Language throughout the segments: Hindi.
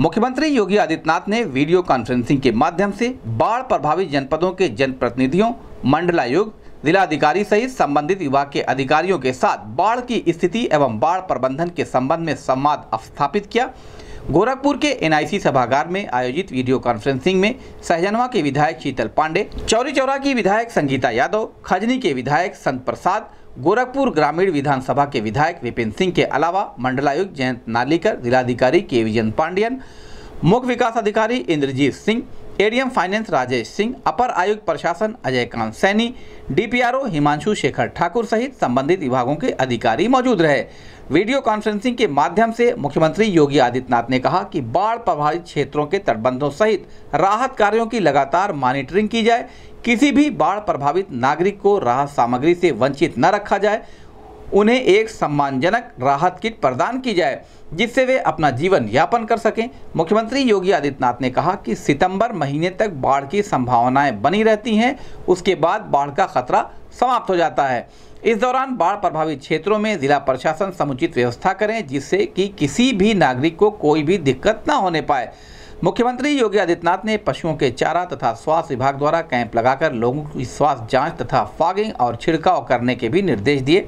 मुख्यमंत्री योगी आदित्यनाथ ने वीडियो कॉन्फ्रेंसिंग के माध्यम से बाढ़ प्रभावित जनपदों के जनप्रतिनिधियों मंडलायुक्त जिलाधिकारी सहित संबंधित विभाग के अधिकारियों के साथ बाढ़ की स्थिति एवं बाढ़ प्रबंधन के संबंध में संवाद स्थापित किया। गोरखपुर के एनआईसी सभागार में आयोजित वीडियो कॉन्फ्रेंसिंग में सहजनवा के विधायक शीतल पांडे, चौरी चौरा की विधायक संगीता यादव, खजनी के विधायक संत प्रसाद गोरखपुर ग्रामीण विधानसभा के विधायक विपिन सिंह के अलावा मंडलायुक्त जयंत नालीकर, जिलाधिकारी के विजय पांडियन, मुख्य विकास अधिकारी इंद्रजीत सिंह एडीएम फाइनेंस राजेश सिंह, अपर आयुक्त प्रशासन अजय कांत सैनी, डीपीआरओ हिमांशु शेखर ठाकुर सहित संबंधित विभागों के अधिकारी मौजूद रहे। वीडियो कॉन्फ्रेंसिंग के माध्यम से मुख्यमंत्री योगी आदित्यनाथ ने कहा कि बाढ़ प्रभावित क्षेत्रों के तटबंधों सहित राहत कार्यों की लगातार मॉनिटरिंग की जाए। किसी भी बाढ़ प्रभावित नागरिक को राहत सामग्री से वंचित न रखा जाए उन्हें एक सम्मानजनक राहत किट प्रदान की जाए, जिससे वे अपना जीवन यापन कर सकें। मुख्यमंत्री योगी आदित्यनाथ ने कहा कि सितंबर महीने तक बाढ़ की संभावनाएँ बनी रहती हैं, उसके बाद बाढ़ का खतरा समाप्त हो जाता है। इस दौरान बाढ़ प्रभावित क्षेत्रों में जिला प्रशासन समुचित व्यवस्था करें, जिससे कि किसी भी नागरिक को कोई भी दिक्कत न होने पाए। मुख्यमंत्री योगी आदित्यनाथ ने पशुओं के चारा तथा स्वास्थ्य विभाग द्वारा कैंप लगाकर लोगों की स्वास्थ्य जाँच तथा फॉगिंग और छिड़काव करने के भी निर्देश दिए।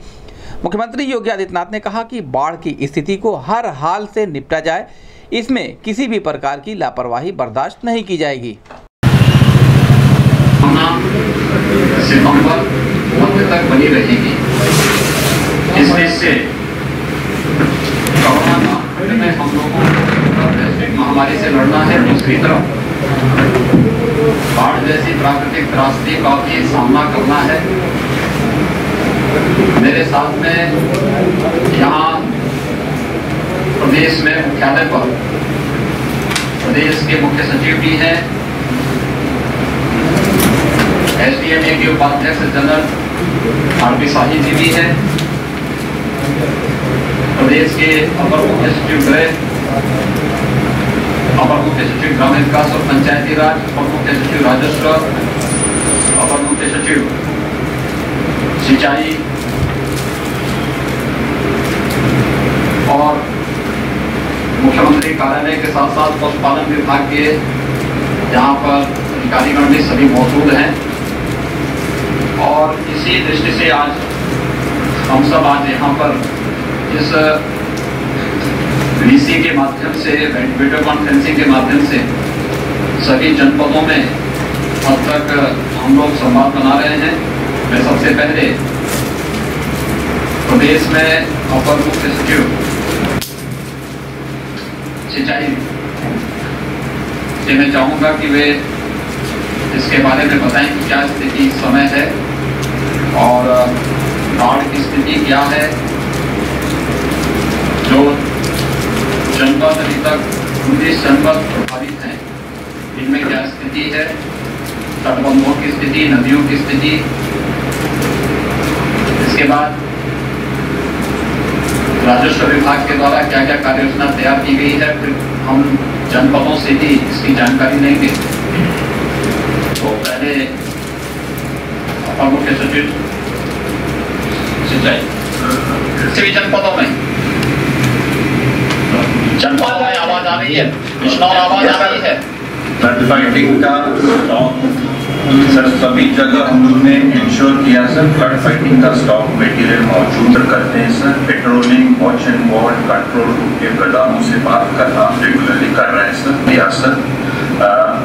मुख्यमंत्री योगी आदित्यनाथ ने कहा कि बाढ़ की स्थिति को हर हाल से निपटा जाए, इसमें किसी भी प्रकार की लापरवाही बर्दाश्त नहीं की जाएगी। बनी रहेगी। इसमें से कोरोना में हम लोगों को वैश्विक महामारी से लड़ना है दूसरी तरफ़। बाढ़ जैसी प्राकृतिक त्रासदी का भी सामना करना है। मेरे साथ में यहाँ प्रदेश में मुख्यालय पर प्रदेश के मुख्य सचिव भी हैं। एस डी एम ए के उपाध्यक्ष general R P Shahi ji भी हैं। प्रदेश के अपर मुख्य सचिव गृह अपर मुख्य सचिव ग्रामीण विकास और पंचायती राज अपर मुख्य सचिव राजस्व अपर मुख्य सचिव सिंचाई और मुख्यमंत्री कार्यालय के साथ साथ पशुपालन विभाग के यहाँ पर अधिकारीगण भी सभी मौजूद हैं और इसी दृष्टि से आज हम सब आज यहाँ पर इस वीसी के माध्यम से वीडियो कॉन्फ्रेंसिंग के माध्यम से सभी जनपदों में अब तक हम लोग संवाद बना रहे हैं। मैं सबसे पहले प्रदेश में अपर मुख्य सचिव, सिंचाई से मैं चाहूँगा कि वे इसके बारे में बताएँ कि क्या स्थिति समय है और बाढ़ की स्थिति क्या है जो जनपद अभी तक उन्नीस जनपद प्रभावित हैं। इनमें क्या स्थिति है? तटबंधों की स्थिति नदियों की स्थिति। इसके बाद राजस्व विभाग के द्वारा क्या क्या कार्य योजना तैयार की गई है फिर हम जनपदों से भी इसकी जानकारी लेंगे। तो पहले अपर मुख्य सचिव सिंचाई। सभी जनपदों में। जनपदों में आवाज़ आ रही है विष्णु आवाज़ आ रही है फ्लड फाइटिंग का सर सभी जगह हम लोग ने इंश्योर किया सर फ्लड फाइटिंग का स्टॉक मटेरियल मौजूद करते हैं sir. Patrolling watch and ward control room के प्रधानों से बात करना रेगुलरली कर रहे हैं सर। या सर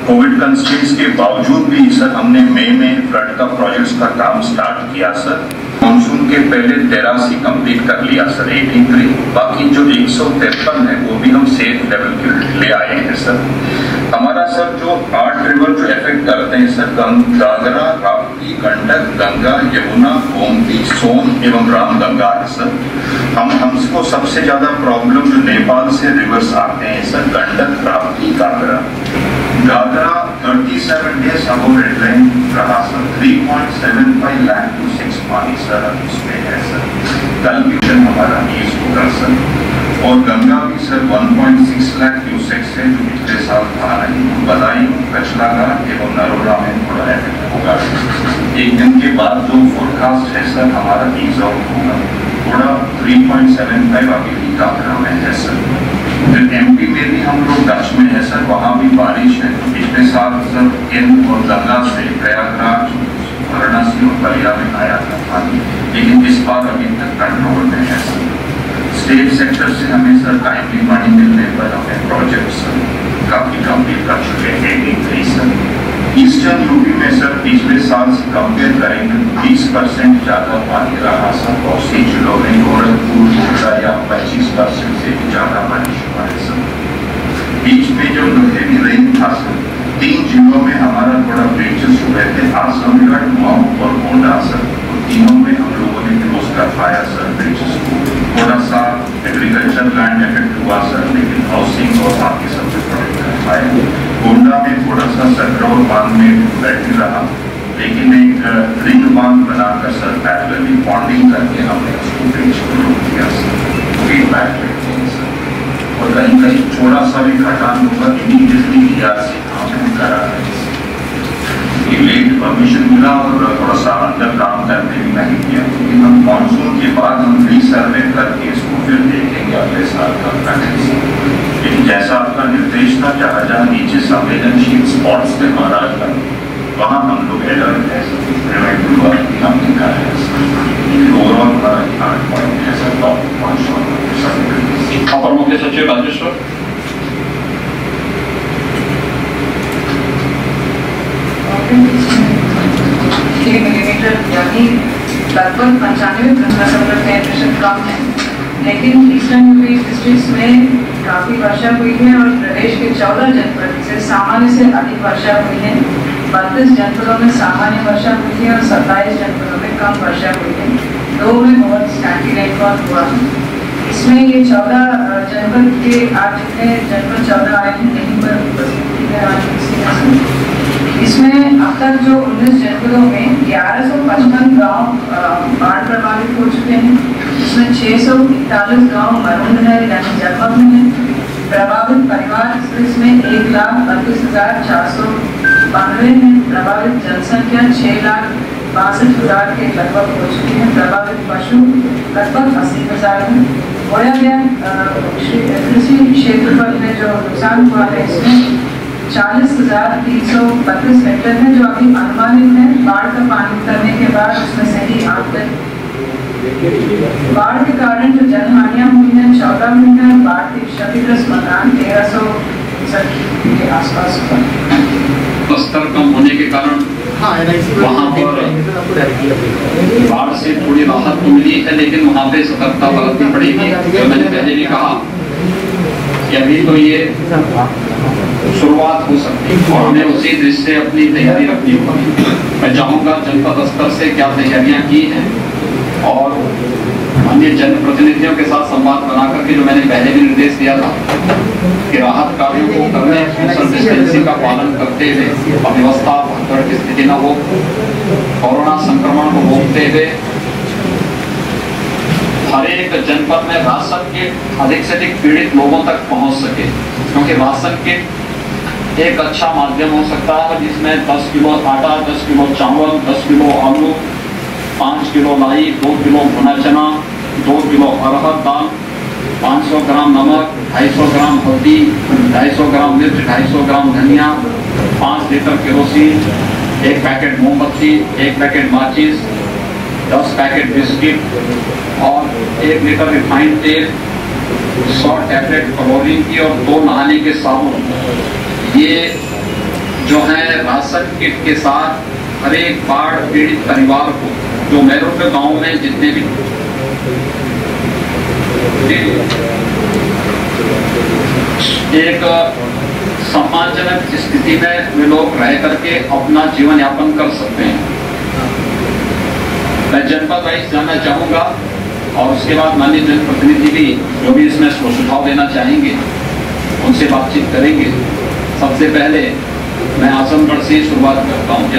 कोविड कंस्ट्रेंट्स के बावजूद भी सर, हमने मई में फ्लड का प्रोजेक्ट्स का काम स्टार्ट किया सर। मानसून के पहले तेरासी कंप्लीट कर लिया, सर एटीन थ्री बाकी जो एक सौ तिरपन है, वो भी हम सेफ़ लेवल के ले आए हैं, सर। हमारा, सर, जो आठ रिवर जो इफ़ेक्ट करते हैं, सर घाघरा राप्ती, गंडक, गंगा, यमुना गोमती सोन एवं राम गंगा है, सर। हम, हमको सबसे ज़्यादा प्रॉब्लम जो नेपाल से रिवर्स आते हैं, sir, Gandak, Rapti Ghaghara Ghaghara 37 days above red line रहा सर 3.75 लाख टू सिक्स पानी सर उसमें है सर कल हमारा न्यूज़ होगा सर और गंगा भी सर 1.6 लाख क्यूसेक्स है जो पिछले साल था नहीं। बदायूं कचला घाट एवं नरोड़ा में थोड़ा इफ़ेक्ट होगा। एक दिन के बाद जो फोरकास्ट है सर हमारा ईज आउट होगा। थोड़ा 3.75 अभी भी घाघरा में है सर फिर एमपी में भी हम लोग दक्ष में है, सर। वहाँ भी बारिश है। पिछले साल सर इन और गंगा से प्रयागराज, वाराणसी और बलिया में आया था पानी। लेकिन इस बार अभी तक कंट्रोल में है, सर। स्टेट सेक्टर से हमें, सर टाइमली मनी मिलने पर हमें प्रोजेक्ट सर, काफ़ी कंप्लीट कर चुके हैं सर। ईस्टर्न यूपी में सर पिछले साल से कंपेयर करेंगे बीस परसेंट ज़्यादा पानी रहा सर बहुत सी जिलों में गोरखपुर कोटा या पच्चीस परसेंट से भी ज़्यादा बारिश हुआ है सर बीच में जो हेवी रेन था सर, तीन जिलों में हमारा थोड़ा ब्रेचेस हुए थे। आजमगढ़ मऊ और गोंडा सर तो तीनों में हम लोगों ने क्लोज कर पाया सर ब्रेचेस को। थोड़ा सा एग्रीकल्चर लैंड इफ़ेक्ट हुआ सर, लेकिन हाउसिंग और बाकी सब प्रोटेक्ट कर पाए गोंडा में बाद में बैठी रहा। लेकिन एक रिंग बाँध बनाकर सर पैरेलली बॉन्डिंग करके हमने उसको को किया। फीडबैक लेते हैं सर। और कहीं कहीं छोटा सा भी घटान होगा इमीडिएटली आर से काम करा है। लेट परमिशन मिला और थोड़ा सा अंदर काम करने किया लेकिन हम मानसून के बाद हम रीसर्वे करके इसको फिर देखेंगे अगले साल का प्लानिंग लेकिन जैसा आपका निर्देश था जहाँ जहाँ नीचे संवेदनशील स्पॉट्स थे महाराष्ट्र वहाँ हम लोग अलर्ट है प्रिवेंटिव वर्क भी हमने करा है। ओवरऑल हमारा आठ पॉइंट है सर मानसून अपर मुख्य सचिव राजेश्वर मिलीमीटर यानी लगभग पंचानवे प्रतिशत कम है। लेकिन ईस्टर्न यूपी डिस्ट्रिक्ट में काफ़ी वर्षा हुई है और प्रदेश के चौदह जनपद से सामान्य से अधिक वर्षा हुई है। बत्तीस जनपदों में सामान्य वर्षा हुई है और सत्ताईस जनपदों में कम वर्षा हुई है। दो में बहुत स्कैटी रेनफॉल हुआ। इसमें ये चौदह जनपद के आज जितने, जनपद चौदह आए हैं यहीं पर उपस्थित है आज किसी में इसमें अब तक जो 19 जनपदों में ग्यारह सौ पचपन गाँव बाढ़ प्रभावित हो चुके हैं। इसमें छः सौ इकतालीस गाँव मरुन है, यानी जलमग्न है। प्रभावित परिवार इसमें एक लाख बत्तीस हज़ार चार सौ बानवे है। प्रभावित जनसंख्या छः लाख बासठ हज़ार के लगभग हो चुकी है। प्रभावित पशु लगभग अस्सी हज़ार है। बोया गया कृषि क्षेत्रफल में जो नुकसान हुआ है इसमें। चालीस हज़ार तीन सौ बत्तीस हेक्टेयर है जो अभी अनुमानित है। बाढ़ का पानी उतरने के बाद उसमें सही आमदन बाढ़ के कारण जो जनहानियाँ हुई हैं चौदह हुई हैं। बाढ़ के क्षतिग्रस्त मकान तेरह सौ के आसपास स्तर कम होने के कारण वहाँ पर बाढ़ से थोड़ी राहत तो मिली है लेकिन वहाँ पे सतर्कता बरतनी पड़ेगी। जो मैंने पहले भी कहा कि अभी तो ये शुरुआत हो सकती है। और हमें उसी दृष्टि से अपनी तैयारी रखनी होगी मैं चाहूँगा जनपद स्तर से क्या तैयारियाँ की हैं और अन्य जनप्रतिनिधियों के साथ संवाद बना करके जो मैंने पहले भी निर्देश दिया था कि राहत कार्यों को करने, सोशल डिस्टेंसिंग का पालन करते हुए, अव्यवस्था की स्थिति न हो, कोरोना संक्रमण को रोकते हुए हर एक जनपद में राशन किट अधिक से अधिक पीड़ित लोगों तक पहुँच सके, क्योंकि राशन किट एक अच्छा माध्यम हो सकता है, जिसमें 10 किलो आटा 10 किलो चावल 10 किलो आलू 5 किलो लाई 2 किलो भुना चना 2 किलो अरहर दाल 500 ग्राम नमक 250 ग्राम हल्दी 250 ग्राम मिर्च 250 ग्राम धनिया 5 लीटर केरोसिन, एक पैकेट मोमबत्ती, एक पैकेट माचिस दस पैकेट बिस्किट और एक लीटर रिफाइंड तेल, सौ टैबलेट क्लोरीन की और दो नहाने के साबुन। ये जो है राशन किट के साथ हर एक बाढ़ पीड़ित परिवार को, जो मैरों के गाँव में जितने भी एक सम्मानजनक स्थिति में वे लोग रह करके अपना जीवन यापन कर सकते हैं। मैं जनपद वाइज जाना चाहूँगा और उसके बाद माननीय जनप्रतिनिधि भी जो भी इसमें सुझाव देना चाहेंगे, उनसे बातचीत करेंगे। सबसे पहले मैं आजमगढ़ से शुरुआत करता हूँ।